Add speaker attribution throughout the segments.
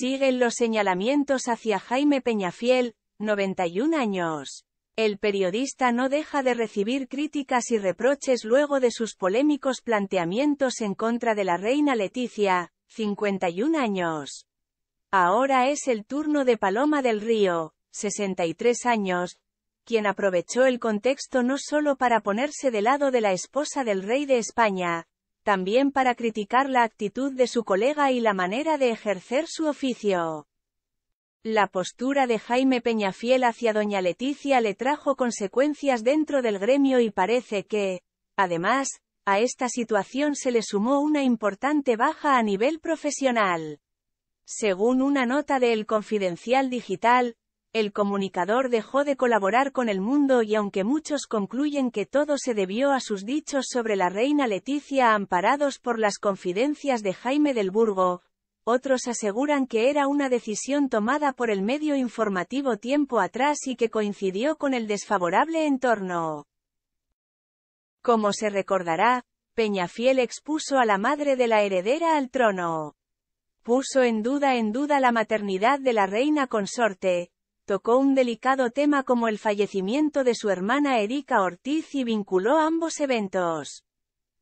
Speaker 1: Siguen los señalamientos hacia Jaime Peñafiel, 91 años. El periodista no deja de recibir críticas y reproches luego de sus polémicos planteamientos en contra de la reina Leticia, 51 años. Ahora es el turno de Paloma del Río, 63 años, quien aprovechó el contexto no solo para ponerse de lado de la esposa del rey de España, también para criticar la actitud de su colega y la manera de ejercer su oficio. La postura de Jaime Peñafiel hacia doña Leticia le trajo consecuencias dentro del gremio y parece que, además, a esta situación se le sumó una importante baja a nivel profesional. Según una nota de El Confidencial Digital, el comunicador dejó de colaborar con el mundo y aunque muchos concluyen que todo se debió a sus dichos sobre la reina Leticia amparados por las confidencias de Jaime del Burgo, otros aseguran que era una decisión tomada por el medio informativo tiempo atrás y que coincidió con el desfavorable entorno. Como se recordará, Peñafiel expuso a la madre de la heredera al trono. Puso en duda en duda la maternidad de la reina consorte, tocó un delicado tema como el fallecimiento de su hermana Erika Ortiz y vinculó ambos eventos.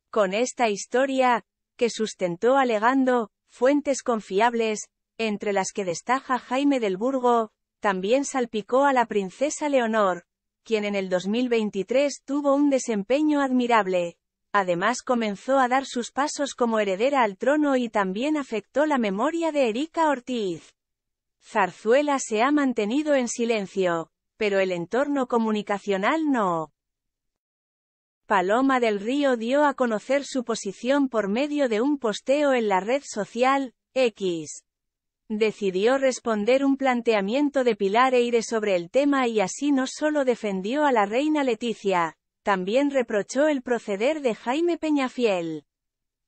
Speaker 1: Con esta historia, que sustentó alegando, fuentes confiables, entre las que destaca Jaime del Burgo, también salpicó a la princesa Leonor, quien en el 2023 tuvo un desempeño admirable. Además comenzó a dar sus pasos como heredera al trono y también afectó la memoria de Erika Ortiz. Zarzuela se ha mantenido en silencio, pero el entorno comunicacional no. Paloma del Río dio a conocer su posición por medio de un posteo en la red social, X. Decidió responder un planteamiento de Pilar Eire sobre el tema y así no solo defendió a la reina Leticia, también reprochó el proceder de Jaime Peñafiel.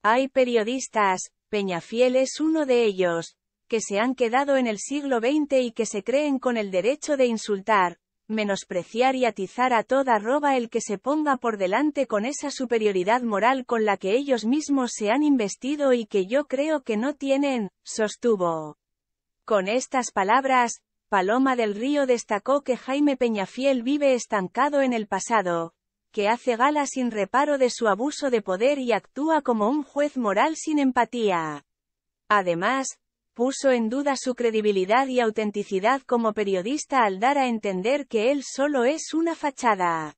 Speaker 1: Hay periodistas, Peñafiel es uno de ellos, que se han quedado en el siglo XX y que se creen con el derecho de insultar, menospreciar y atizar a toda roba el que se ponga por delante con esa superioridad moral con la que ellos mismos se han investido y que yo creo que no tienen, sostuvo. Con estas palabras, Paloma del Río destacó que Jaime Peñafiel vive estancado en el pasado, que hace gala sin reparo de su abuso de poder y actúa como un juez moral sin empatía. Además, puso en duda su credibilidad y autenticidad como periodista al dar a entender que él solo es una fachada.